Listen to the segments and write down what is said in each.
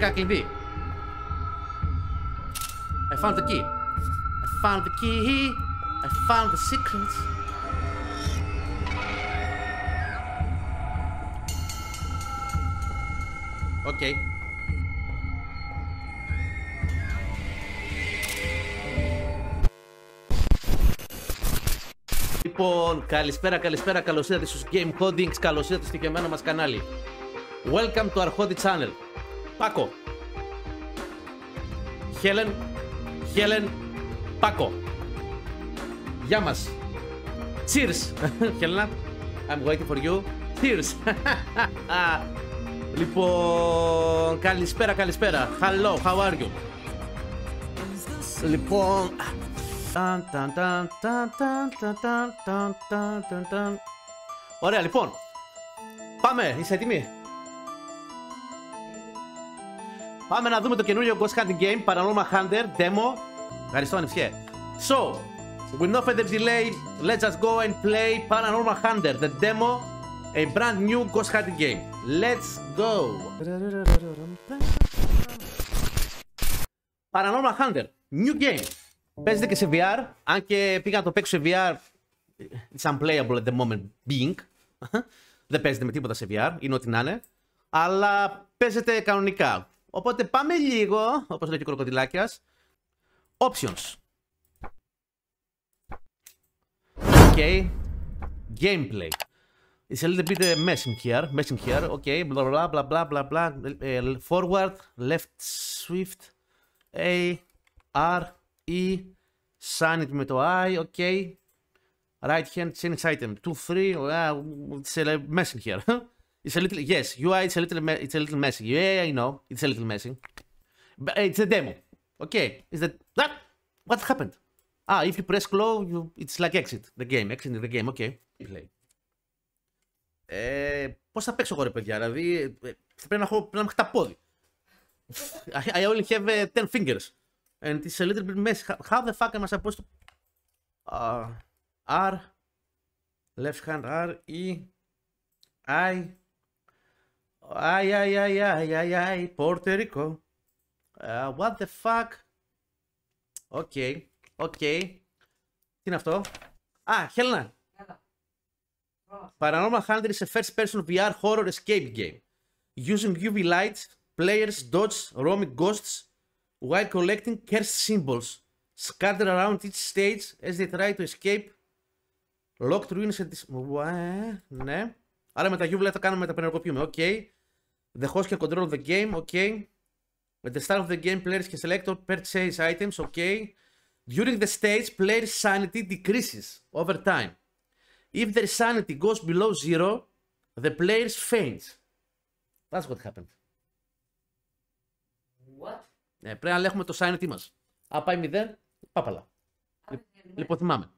Βρήκα κλειδί. I found the key. I found the key. I found the secrets. OK. Okay. Λοιπόν, καλησπέρα, καλησπέρα, καλώς ήρθατε στους Game Codings, καλώς ήρθατε στο καμένο μας κανάλι. Welcome to our Hody channel. Πάκο. Χέλεν. Χέλεν. Πάκο. Γεια μα. Cheers. Χέλενα. I'm waiting for you. Cheers. λοιπόν, καλησπέρα, καλησπέρα. Hello, how are you? Λοιπόν. Ωραία, λοιπόν. Πάμε, είσαι έτοιμη. Πάμε να δούμε το καινούριο Ghost Hunting Game, Paranormal Hunter, demo. Ευχαριστώ, ανεψιέ. So, with no further delay, let's just go and play Paranormal Hunter, the demo, a brand new Ghost Hunting game. Let's go. Paranormal Hunter, new game. Παίζεται και σε VR, αν και πήγα να το παίξω σε VR. It's unplayable at the moment being. Δεν παίζεται με τίποτα σε VR, είναι ό,τι να είναι. Αλλά παίζεται κανονικά. Οπότε πάμε λίγο, όπως λέει και ο κροκοδιλάκιας. Options. Okay. Gameplay. It's a little bit uh, messing here. Messing here. Okay. Blah blah blah blah blah blah. Uh, forward, left, swift, A, R, E, sanity με το I, okay. Right hand change item, 2, 3, uh, it's a messing here. It's a little, yes, UI it's a little, it's a little messy. Yeah, I know, it's a little messy. But it's a demo. Okay, is that, that, what happened? Ah, if you press close, you, it's like exit the game, exit the game, okay. Play. Ε, πώς θα παίξω εγώ ρε παιδιά, δηλαδή πρέπει να έχω, πρέπει να έχω τα πόδι. I only have uh, 10 fingers. and it's a little bit messy. How the fuck am I supposed to? Uh, R, left hand R, E, I, I, I, I, I, I, I, Puerto Rico. Uh, what the fuck? Okay, okay. Τι είναι αυτό? Α, Χέλνα. Paranormal Hunter is a first-person VR horror escape game. Using UV lights, players dodge roaming ghosts while collecting cursed symbols scattered around each stage as they try to escape locked ruins and... Ναι. Άρα με τα UV θα κάνουμε τα πενεργοποιούμε. Okay. The host can control the game. Okay. At the start of the game, players can select or purchase items. Okay. During the stage, player's sanity decreases over time. If their sanity goes below zero, the players faints. That's what happened. Ε, πρέπει να ελέγχουμε το sanity μα. Αν πάει 0, πάπαλα. Λοιπόν, θυμάμαι.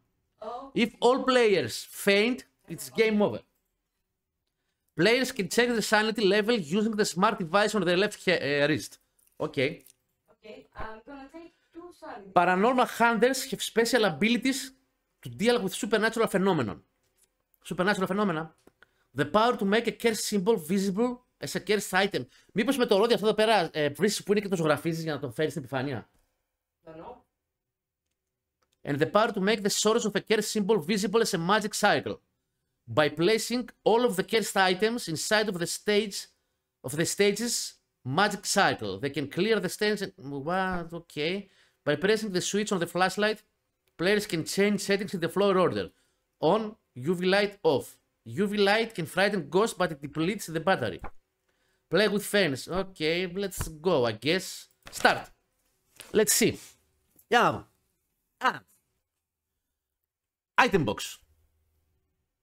If all players faint, it's game over. Players can check the sanity level using the smart device on their left uh, wrist. Okay. Okay, I'm gonna take two sanity. Paranormal hunters have special abilities to deal with supernatural phenomenon. Supernatural phenomena. The power to make a curse symbol visible σε cursed item. Μήπω με το ρόδι αυτό εδώ πέρα ε, βρίσκει που είναι και το ζωγραφίζει για να τον φέρει στην επιφάνεια. No. And the power to make the source of a cursed symbol visible as a magic cycle. by placing all of the cursed items inside of the stage of the stage's magic cycle. They can clear the stage and what okay. By pressing the switch on the flashlight, players can change settings in the floor order. On UV light off. UV light can frighten ghosts, but it depletes the battery. Play with fans. Okay, let's go, I guess. Start. Let's see. Yeah. Ah. Item box.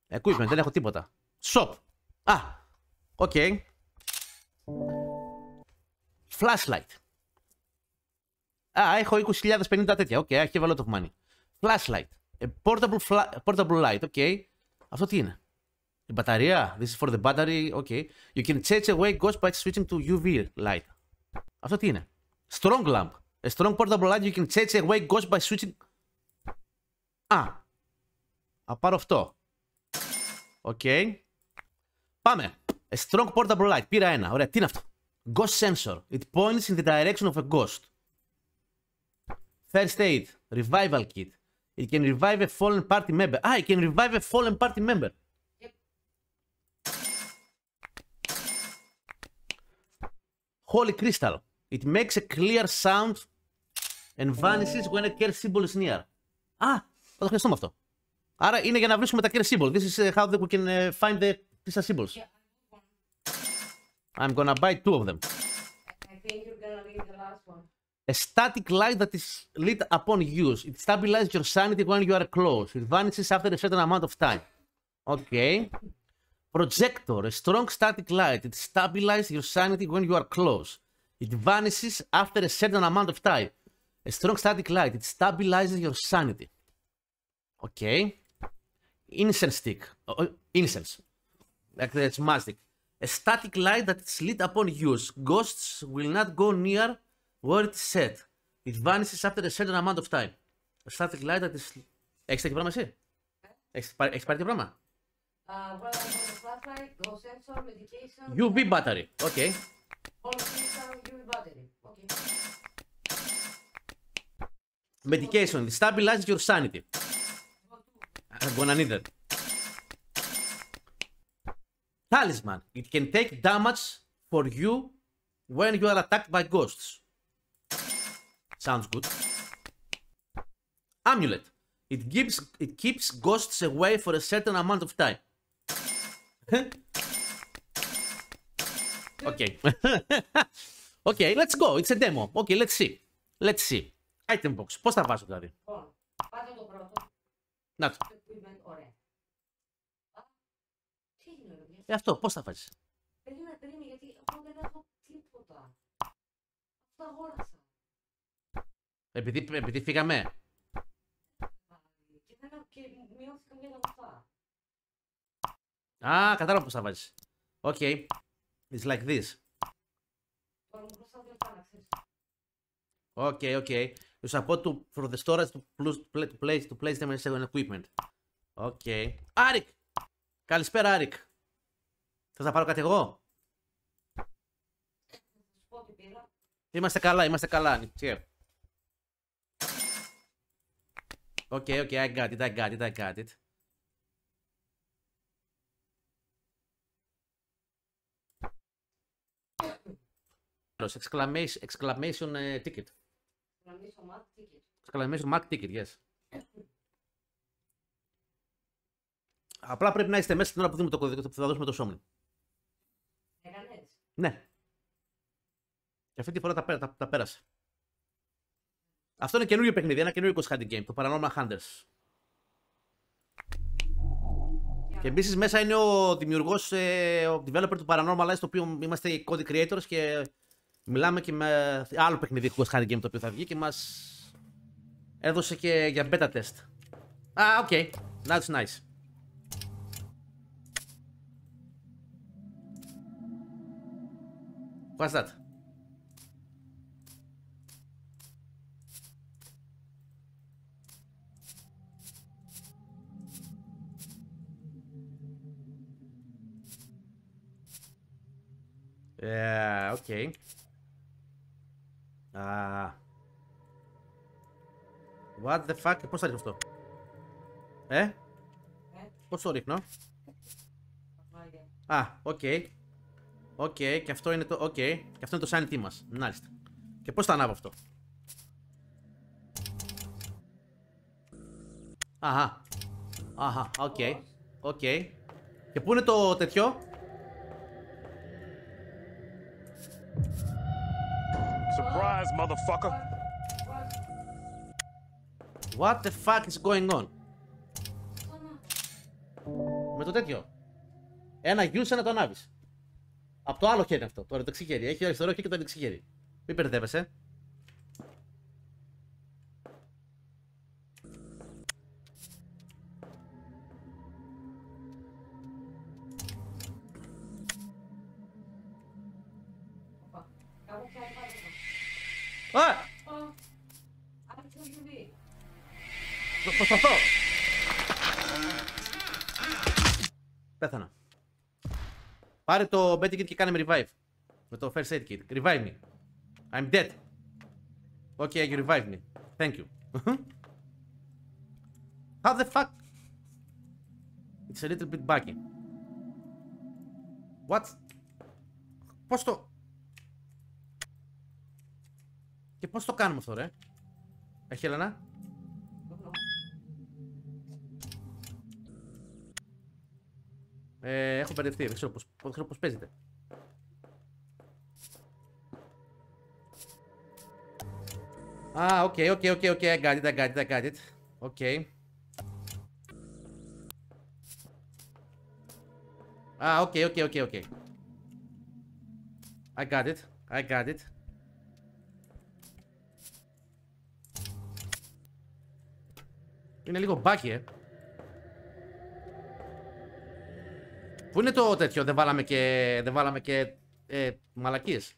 Equipment, δεν έχω τίποτα. Shop. Α. Οκ. Okay. Flashlight. Α, έχω 20.050 τέτοια. Οκ, okay, έχει βάλω το money. Flashlight. A portable, fla portable light. Οκ. Okay. Αυτό τι είναι. Η μπαταρία. This is for the battery. Okay. You can chase away ghosts by switching to UV light. Αυτό τι είναι. Strong lamp. A strong portable light you can chase away ghosts by switching... Α. Α, πάρω αυτό. Οκ. Okay. Πάμε. A strong portable light. Πήρα ένα. Ωραία. Τι είναι αυτό. Ghost sensor. It points in the direction of a ghost. First aid. Revival kit. It can revive a fallen party member. Ah, it can revive a fallen party member. Yep. Holy crystal. It makes a clear sound and vanishes when a curse symbol is near. Α, θα το χρειαστούμε αυτό. Άρα είναι για να βρίσκουμε τα curse symbol. This is uh, how we can uh, find the crystal symbols. Yeah, I'm gonna buy two of them. I think you're gonna need the last one. A static light that is lit upon use. It stabilizes your sanity when you are close. It vanishes after a certain amount of time. Okay. Projector. A strong static light. It stabilizes your sanity when you are close. It vanishes after a certain amount of time. A strong static light. It stabilizes your sanity. Okay. Incense stick. Oh, oh, incense. Like the mastic. A static light that is lit upon use. Ghosts will not go near where it is set. It vanishes after a certain amount of time. A static light that is... Έχεις τέτοιο πράγμα εσύ? Έχεις πάρει, έχεις πάρει τέτοιο πράγμα? Uh, well, I have a flashlight, glow sensor, medication. UV battery. Okay. All crystal, UV battery. Okay. Medication. It stabilizes your sanity. I'm gonna need that. Talisman. It can take damage for you when you are attacked by ghosts. Sounds good. Amulet. It keeps it keeps ghosts away for a certain amount of time. okay. okay, let's go. It's a demo. Okay, let's see. Let's see. Item box. Πώς θα βάζω δηλαδή. Λοιπόν, πάτε το πρώτο. Να το. Το equipment, ωραία. Α, τι είναι, ρε παιδιά; Ε, αυτό πώς θα βάζεις. Περίμενε, περίμενε, γιατί εγώ δεν έχω τίποτα. Αυτό αγόρασα. Επειδή, επειδή φύγαμε; Πάλι. Και, δεν, και μειώθηκαν για τα λεφτά. Α, κατάλαβα πώς θα βάζεις. Okay. It's like this. Τώρα μου χρωστάω δύο λεφτά, να ξέρεις. Okay, okay. You support to, for the storage to, plus, to, play, to, place, to place them in equipment. Okay. Άρικ! Καλησπέρα, Άρικ. Θες να πάρω κάτι εγώ? Θα σου πω τι πήρα. Είμαστε καλά, είμαστε καλά. Cheer. Okay, okay, I got it, I got it, I got it. Exclamation, exclamation uh, ticket. Να μην στο μάτι, ticket. Exclamation mark ticket, yes. Απλά πρέπει να είστε μέσα την ώρα που δίνουμε το κωδικό που θα δώσουμε το σόμνι. Έκανες. Ναι. Και αυτή τη φορά τα, πέρα- τα, τα πέρασα. Αυτό είναι καινούριο παιχνίδι, ένα καινούριο Ghost Hunting Game, το Paranormal Hunters. Και επίσης μέσα είναι ο δημιουργός, ο developer του Paranormal Lies, το οποίο είμαστε οι code creators και μιλάμε και με άλλο παιχνίδι Ghost Hunting Game το οποίο θα βγει και μας έδωσε και για beta test. Α, OK. Okay. That's nice. What's that? Yeah, okay. Ah. What the fuck, πώς θα ρίχνω αυτό. Ε, Ε, πώς το ρίχνω. Μάγια. Α, OK. OK, και αυτό είναι το. Οκ. Και αυτό είναι το sanity μας. Μάλιστα. Και πώς θα ανάβω αυτό; Αχα. Αχα, OK. OK. Και πού είναι το τέτοιο; Surprise, motherfucker. What the fuck is going on; Ξανά. Με το τέτοιο. Ένα γιούσε να το ανάβεις. Από το άλλο χέρι αυτό. Το δεξί χέρι. Έχει αριστερό χέρι και το δεξί χέρι. Μην μπερδεύεσαι. Οπα. Κάπου πια υπάρχει. Α! Α, άνοιξε το UV. Προ- Προσπαθώ. Πέθανα. Πάρε το Betty Kit και κάνε με revive. Με το first aid kit. Revive me. I'm dead. Okay, you revived me. Thank you. How the fuck? It's a little bit buggy. What? Πώς το... Και πώς το κάνουμε αυτό, ρε. Έχει Έλενα. Ε, έχω μπερδευτεί, δεν ξέρω πώς, δεν ξέρω πώς παίζεται. Ah, okay, okay, okay, okay, I got it, I got it, I got it. Okay. Ah, okay, okay, okay, okay. I got it, I got it. Είναι λίγο μπάκι, ε. Πού είναι το τέτοιο, δεν βάλαμε και, δεν βάλαμε και ε, μαλακίες;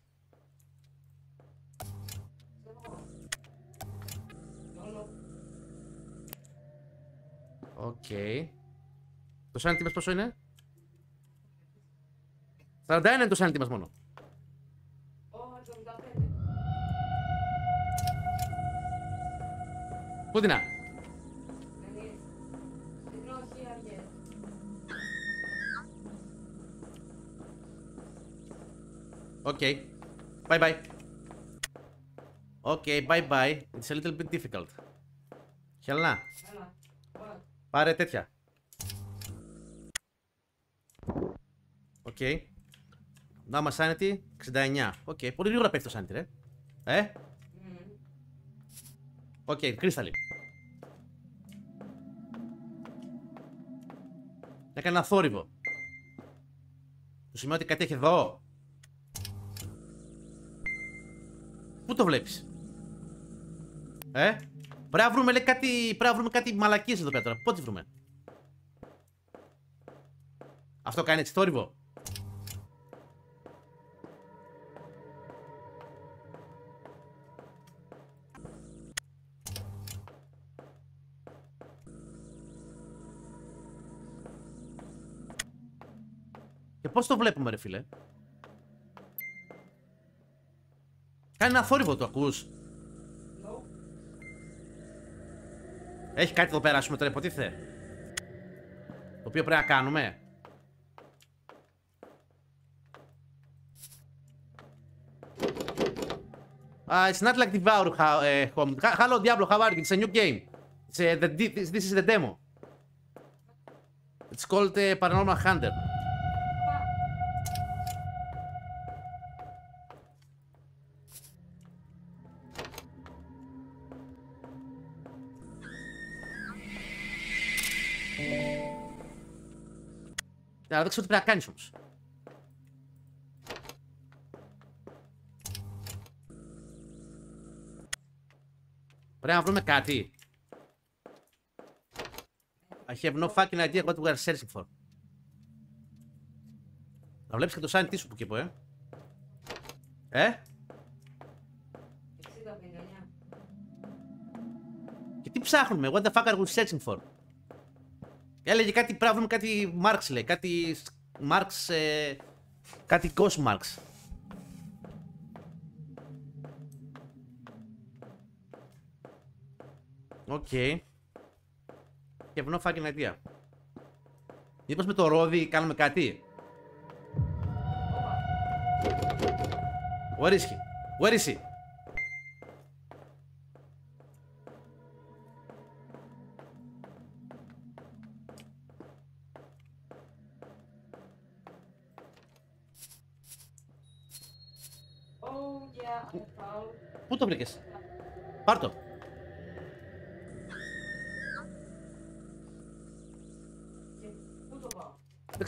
Οκ. Το sanity μας πόσο είναι; 41 είναι το sanity μας μόνο. Ω, 75. Πού δεινά. Okay. Bye bye. Okay, bye bye. It's a little bit difficult. Χελνά. Έλα. Ωραία. Πάρε τέτοια. Οκ. Να μας sanity 69. Οκ. Πολύ γρήγορα πέφτει το sanity, ρε. Ε; Μμμ. Οκ. Κρίσταλι. Έκανε ένα θόρυβο. Του σημαίνει ότι κάτι έχει εδώ. Πού το βλέπεις; Ε. Πρέπει να βρούμε, λέει, κάτι, πρέπει να βρούμε κάτι μαλακίες εδώ πέρα τώρα. Πότε τη βρούμε; Αυτό κάνει έτσι θόρυβο. Και πώς το βλέπουμε ρε φίλε; Κάνει ένα θόρυβο, το ακούς. Nope. Έχει κάτι εδώ πέρα, ας πούμε, τώρα υποτίθεται. Το οποίο πρέπει να κάνουμε. Uh, it's not like Devour how, uh, home. Ha- Hello, Diablo, how are you? It's a new game. It's, uh, the, de- this, this is the demo. It's called uh, Paranormal Hunter. Αλλά δεν ξέρω τι πρέπει να κάνεις όμως. Πρέπει να βρούμε κάτι. I have no fucking idea what we are searching for. Να βλέπεις και το sign σου που και πω, ε; Ε, 60-59. και τι ψάχνουμε, what the fuck are we searching for; Έλεγε κάτι, πρέπει να βρούμε κάτι marks λέει, κάτι marks, ε, κάτι Ghost marks. OK. Okay. Και no fucking idea. Μήπως με το ρόδι κάνουμε κάτι; Where is he? Where is he?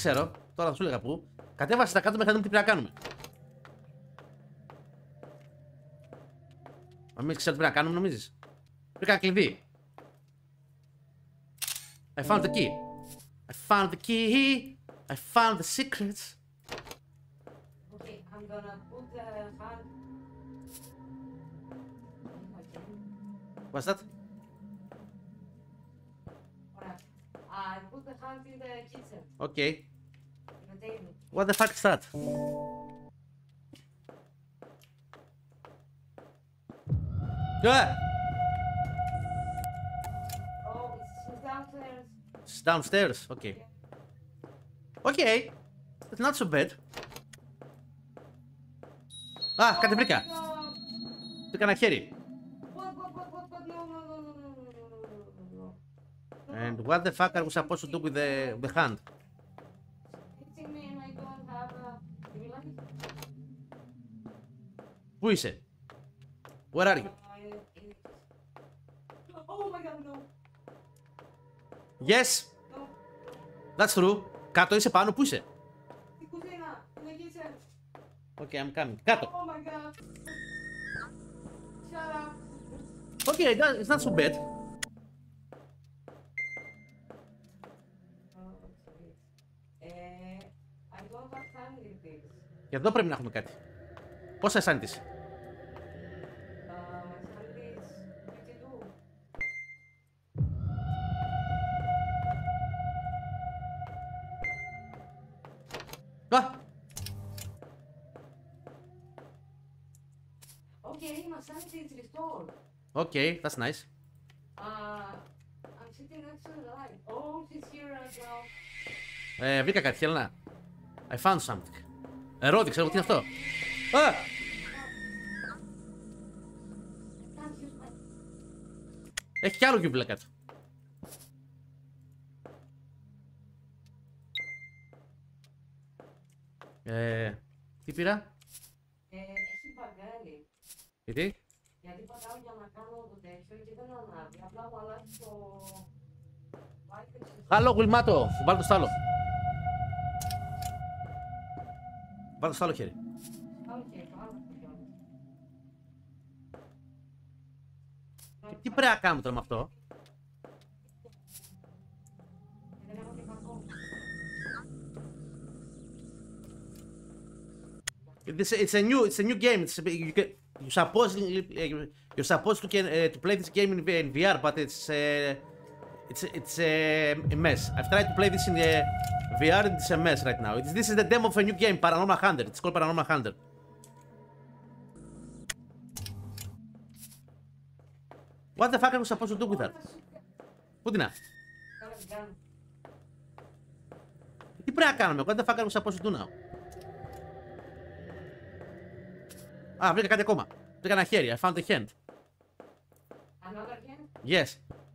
Ξέρω. Τώρα θα σου έλεγα πού. Κατέβασε τα κάτω μέχρι να δούμε τι πρέπει να κάνουμε. Μα μην ξέρω τι πρέπει να κάνουμε, νομίζεις; Βρήκα κλειδί. I found the key. I found the key. I found the secrets. Okay, I'm gonna put the hand. What's that? Ωραία. I put the hand in the kitchen, Okay. What the fuck is that? Yeah. Oh, it's downstairs. It's downstairs, okay. Okay, it's not so bad. Ah, Α, κάτι Can I έκανα it? And what the fuck are we supposed to do with the, the hand? Πού είσαι; Where are you? Oh my God, no. Yes. No. That's true. Κάτω είσαι πάνω, πού είσαι; Στην κουζίνα, στην κίτσερ. Okay, I'm coming. Κάτω. Oh my God. Shut up. Okay, that, it's not so bad. Oh, Και ε, εδώ πρέπει να έχουμε κάτι. Πόσα εσάνιτες είσαι. Here as well. Ε, βρήκα κάτι, θέλω να. I found something. Ερώτη, ξέρω τι είναι αυτό. Α, Can't use my... έχει κι άλλο γιούμπλα κάτω. Ε, τι πήρα, Ε, έχει μπαγκάρι. γιατί, Γιατί πατάω για να κάνω το τέτοιο και δεν ανάβει. Απλά μου αλλάζει το... light and she's- Άλλο γουλμάτο, βάλω το στο άλλο. Βάλω το στο άλλο χέρι. Οκ, το άλλο το χιόνι. Και τι πρέπει να κάνουμε τώρα με αυτό; Και δεν έχω και κακό. This, it's a new, it's a new game. It's you can, you supposed you're supposed to can, uh, to play this game in, V- in VR, but it's uh, it's it's uh, a mess. I've tried to play this in uh, VR, and it's a mess right now. It's, this is the demo of a new game, Paranormal Hunter. It's called Paranormal Hunter. What the fuck are we supposed to do with that? Πού την να? Τώρα τι κάνω. Τι πρέπει να κάνουμε? What the fuck are we supposed to do now? Α, βρήκα κάτι ακόμα. Βρήκα ένα χέρι. I found a hand. Another hand? Yes.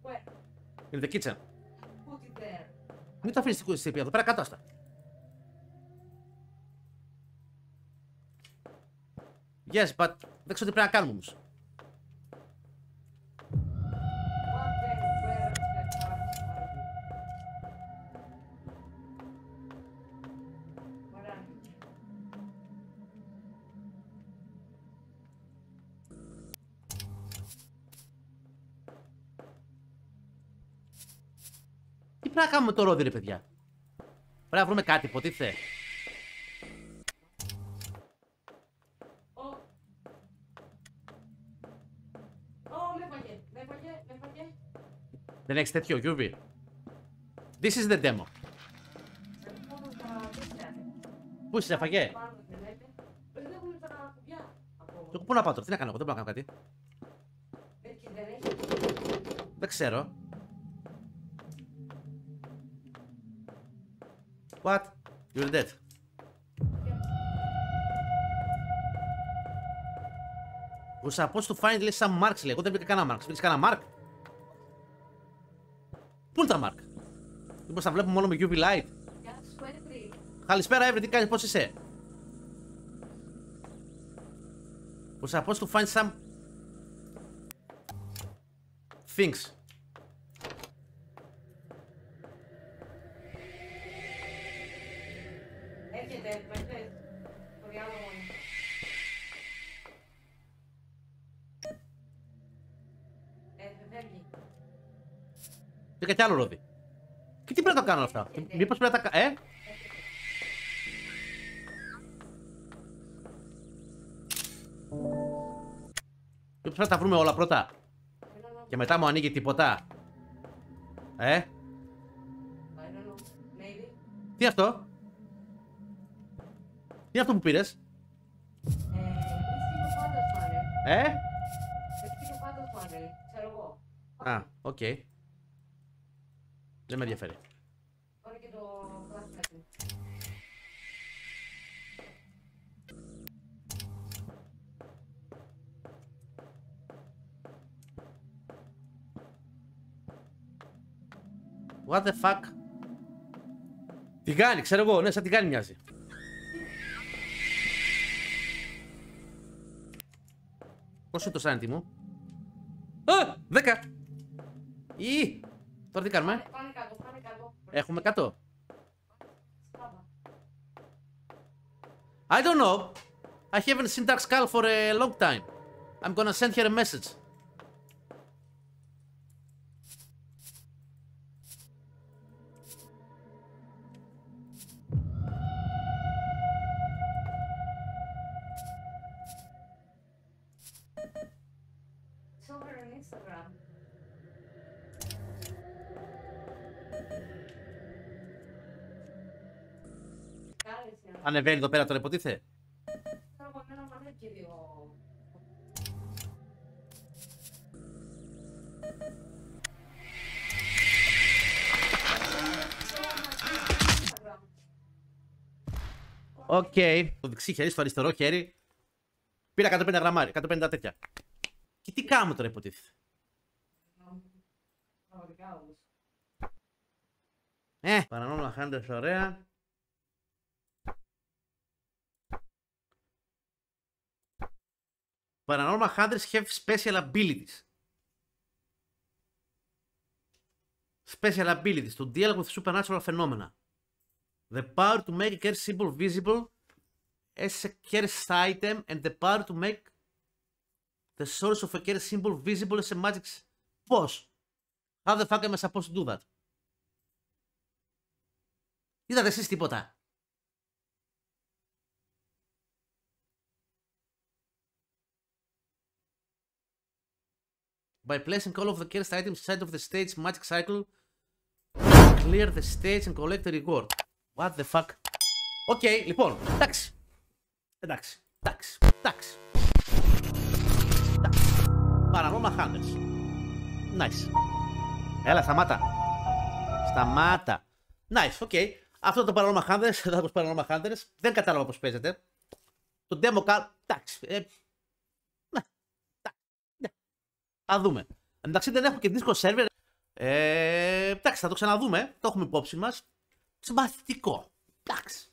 Where? In the kitchen. Put it there. Μην το αφήνεις στην εδώ πέρα κάτω άστα. Yes, but δεν ξέρω τι πρέπει να κάνουμε όμως. Πρέπει να κάνουμε το ρόδι, ρε παιδιά. Πρέπει να βρούμε κάτι, υποτίθεται. Oh. Oh, με φαγε, με φαγε, με φαγε. Δεν έχεις τέτοιο, Γιούβι. This is the demo. Σε λοιπόν τα τέσσερα. Πού είσαι, φαγέ. Πάνω δεν λέτε. Μπερδεύουμε τα κουμπιά. ακόμα. Το πού να πάω τώρα, τι να κάνω, εγώ δεν μπορώ να κάνω κάτι. Έτσι δεν έχει. Δεν ξέρω. What? You're dead. Was supposed to find λέει some marks λέει. Εγώ δεν βρήκα κανένα marks. Βρήκες κανένα mark. Πού είναι τα mark. Μήπως τα βλέπουμε μόνο με UV light. Yes, 23. Καλησπέρα Εύρη, τι κάνεις, πώς είσαι; Was supposed to find some things. άλλο ρόδι. Και τι πρέπει να το κάνω αυτά; Μήπως πρέπει να τα. Ε; Μήπως πρέπει τα βρούμε όλα πρώτα. Και μετά μου ανοίγει τίποτα. Ε; Τι αυτό; Τι αυτό που πήρες; Ε; Ξέρω εγώ. Α, οκ. Δεν με ενδιαφέρει. Τώρα και το flashlight. What the fuck; Τι κάνει, ξέρω εγώ, ναι, σαν τι κάνει μοιάζει. Πόσο είναι το sanity μου; Α, 10. Ή, τώρα τι κάνουμε. Πάνε- Πάνε κάτω, πάνε κάτω. Έχουμε 100. Στάβα. I don't know. I haven't seen Dark Skull for a long time. I'm gonna send her a message. Ανεβαίνει εδώ πέρα τώρα, υποτίθεται; Τώρα από μένα μου ανέβηκε δύο. Instagram. OK. Το δεξί χέρι, στο αριστερό χέρι. Πήρα 150 γραμμάρια, 150 τέτοια. Και τι κάνουμε τώρα, υποτίθεται; Πραγματικά όμως. Ε, Paranormal Hunters, ωραία. Paranormal Hunters have special abilities. Special abilities to deal with supernatural phenomena. The power to make a cursed symbol visible as a cursed item and the power to make the source of a cursed symbol visible as a magic... s- Πώς? How the fuck am I supposed to do that? Είδατε εσείς τίποτα. By placing all of the cursed items inside of the stage magic cycle, clear the stage and collect the reward. What the fuck. Οκ, λοιπόν, εντάξει. Εντάξει, εντάξει, εντάξει. Εντάξει. Paranormal Hunters. Nice. Έλα, σταμάτα. Σταμάτα. Nice, OK. Αυτό το Paranormal Hunters, θα το Paranormal Hunters. Δεν κατάλαβα πώς παίζεται. Το demo και, εντάξει. Ε, ναι, εντάξει, ναι. Θα δούμε. Εντάξει, δεν έχω και Discord server. Ε, εντάξει, θα το ξαναδούμε. Το έχουμε υπόψη μας. Συμπαθητικό. Εντάξει.